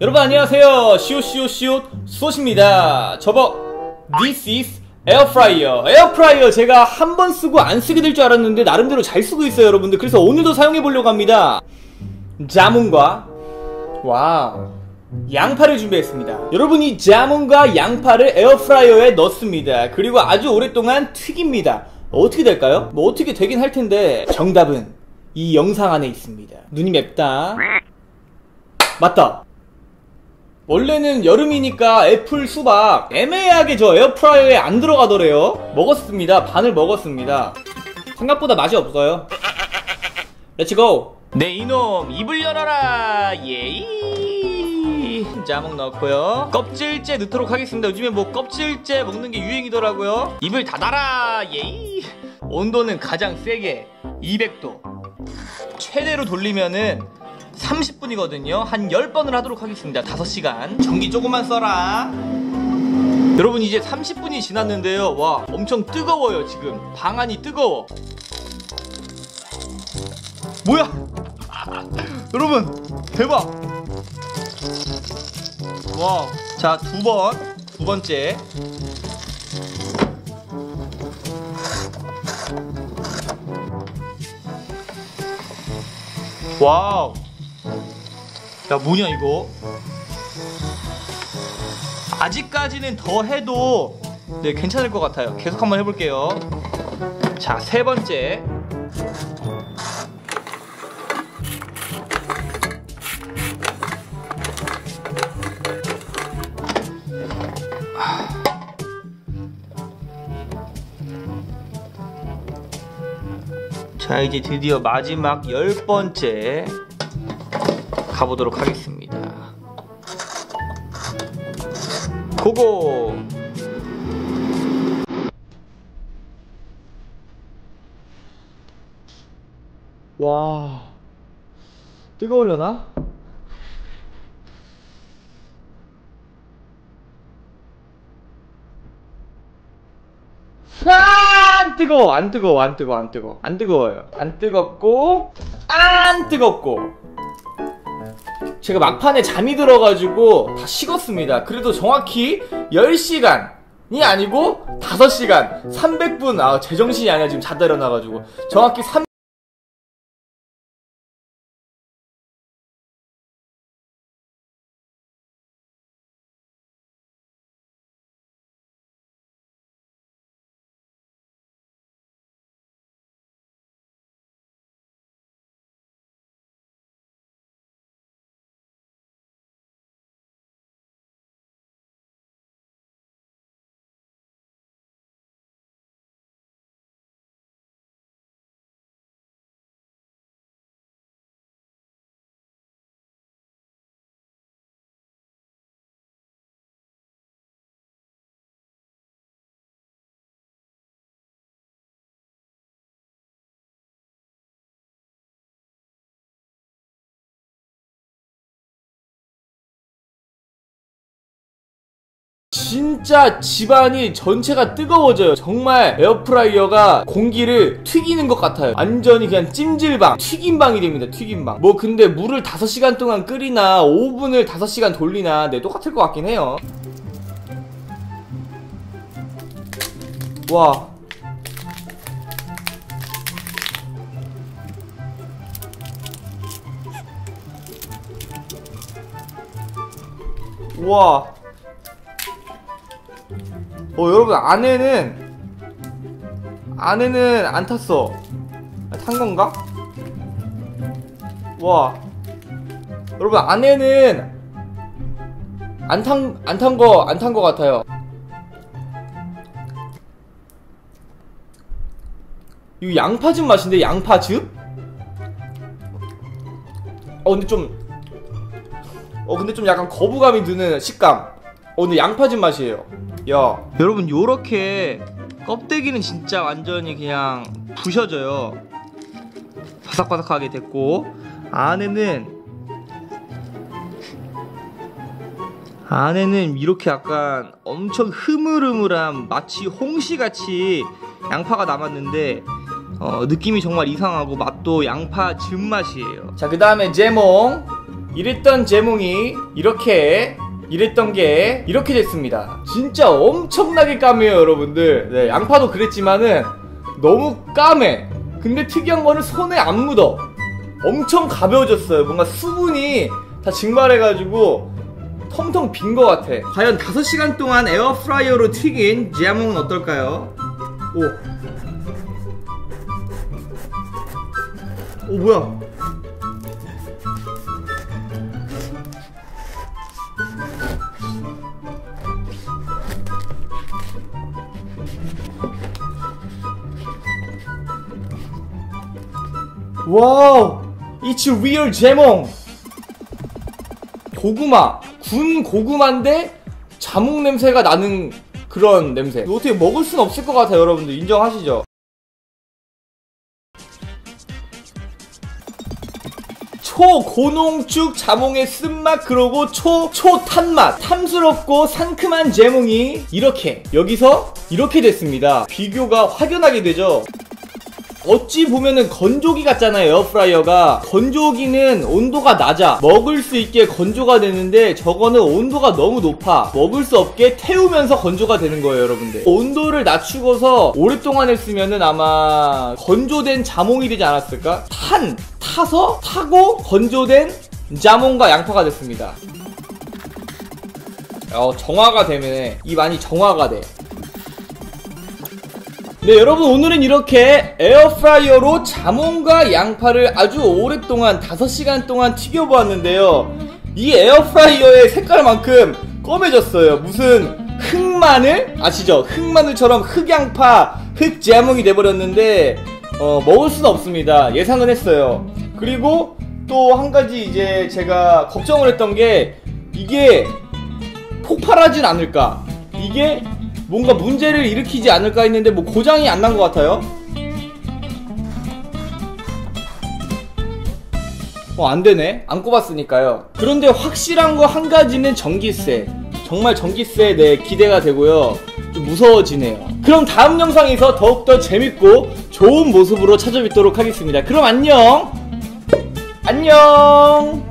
여러분 안녕하세요. 시오시오시오 수호십니다. 저버 This is 에어프라이어 에어프라이어 제가 한 번 쓰고 안 쓰게 될 줄 알았는데 나름대로 잘 쓰고 있어요 여러분들. 그래서 오늘도 사용해 보려고 합니다. 자몽과 와 양파를 준비했습니다. 여러분 이 자몽과 양파를 에어프라이어에 넣습니다. 그리고 아주 오랫동안 튀깁니다. 어떻게 될까요? 뭐 어떻게 되긴 할 텐데 정답은 이 영상 안에 있습니다. 눈이 맵다. 맞다 원래는 여름이니까 애플 수박. 애매하게 저 에어프라이어에 안 들어가더래요. 먹었습니다. 반을 먹었습니다. 생각보다 맛이 없어요. Let's go 네 이놈 입을 열어라. 예이. 자몽 넣고요. 껍질째 넣도록 하겠습니다. 요즘에 뭐 껍질째 먹는 게 유행이더라고요. 입을 닫아라. 예이. 온도는 가장 세게. 200도. 최대로 돌리면은 30분이거든요. 한 10번을 하도록 하겠습니다. 5시간. 전기 조금만 써라. 여러분 이제 30분이 지났는데요. 와, 엄청 뜨거워요, 지금. 방안이 뜨거워. 뭐야? 여러분, 대박. 와. 자, 두 번. 두 번째. 와우. 야 뭐냐 이거? 아직까지는 더 해도 네 괜찮을 것 같아요. 계속 한번 해볼게요. 자 세 번째. 자 이제 드디어 마지막 열 번째 가보도록 하겠습니다. 고고! 와, 뜨거우려나? 아, 안 뜨거워, 안 뜨거워, 안 뜨거워, 안 뜨거워, 안 뜨거워요. 안 뜨겁고, 안 뜨겁고. 제가 막판에 잠이 들어가지고 다 식었습니다. 그래도 정확히 10시간 이 아니고 5시간, 300분, 아, 제정신이 아니야. 지금 자다 일어나가지고. 정확히 3 진짜 집안이 전체가 뜨거워져요. 정말 에어프라이어가 공기를 튀기는 것 같아요. 완전히 그냥 찜질방, 튀김방이 됩니다. 튀김방. 뭐 근데 물을 5시간 동안 끓이나 오븐을 5시간 돌리나 네 똑같을 것 같긴 해요. 와. 와. 어 여러분 안에는 안에는 안 탔어. 아, 탄 건가? 와. 여러분 안에는 안 탄 안 탄 거 안 탄 거 같아요. 이거 양파즙 맛인데 양파즙? 어 근데 좀 어 근데 좀 약간 거부감이 드는 식감. 어 근데 양파즙 맛이에요 야. 여러분 요렇게 껍데기는 진짜 완전히 그냥 부셔져요. 바삭바삭하게 됐고 안에는 안에는 이렇게 약간 엄청 흐물흐물한 마치 홍시같이 양파가 남았는데 어, 느낌이 정말 이상하고 맛도 양파 즙 맛이에요. 자 그 다음에 자몽. 이랬던 자몽이 이렇게 이랬던 게 이렇게 됐습니다. 진짜 엄청나게 까매요, 여러분들. 네, 양파도 그랬지만은 너무 까매. 근데 특이한 거는 손에 안 묻어. 엄청 가벼워졌어요. 뭔가 수분이 다 증발해가지고 텅텅 빈 것 같아. 과연 5시간 동안 에어프라이어로 튀긴 자몽은 어떨까요? 오. 오, 뭐야. 와우! It's real 제몽! 고구마. 군 고구마인데 자몽 냄새가 나는 그런 냄새. 어떻게 먹을 순 없을 것 같아요, 여러분들. 인정하시죠? 초고농축 자몽의 쓴맛 그러고 초 초탄맛 탐스럽고 상큼한 제몽이 이렇게 여기서 이렇게 됐습니다 비교가 확연하게 되죠 어찌 보면은 건조기 같잖아요 에어프라이어가. 건조기는 온도가 낮아. 먹을 수 있게 건조가 되는데 저거는 온도가 너무 높아. 먹을 수 없게 태우면서 건조가 되는 거예요 여러분들. 온도를 낮추고서 오랫동안 했으면은 아마 건조된 자몽이 되지 않았을까? 탄! 타서 타고 건조된 자몽과 양파가 됐습니다. 어 정화가 되면 이 많이 정화가 돼 네, 여러분 오늘은 이렇게 에어프라이어로 자몽과 양파를 아주 오랫동안 5시간 동안 튀겨보았는데요. 이 에어프라이어의 색깔만큼 까매졌어요. 무슨 흑마늘? 아시죠? 흑마늘처럼 흑양파, 흑자몽이 돼버렸는데 어, 먹을 수는 없습니다. 예상은 했어요. 그리고 또 한 가지 이제 제가 걱정을 했던 게 이게 폭발하진 않을까? 이게 뭔가 문제를 일으키지 않을까 했는데 뭐 고장이 안 난 것 같아요. 어, 안 되네. 안 꼽았으니까요. 그런데 확실한 거 한 가지는 전기세. 정말 전기세 네, 기대가 되고요. 좀 무서워지네요. 그럼 다음 영상에서 더욱더 재밌고 좋은 모습으로 찾아뵙도록 하겠습니다. 그럼 안녕! 안녕!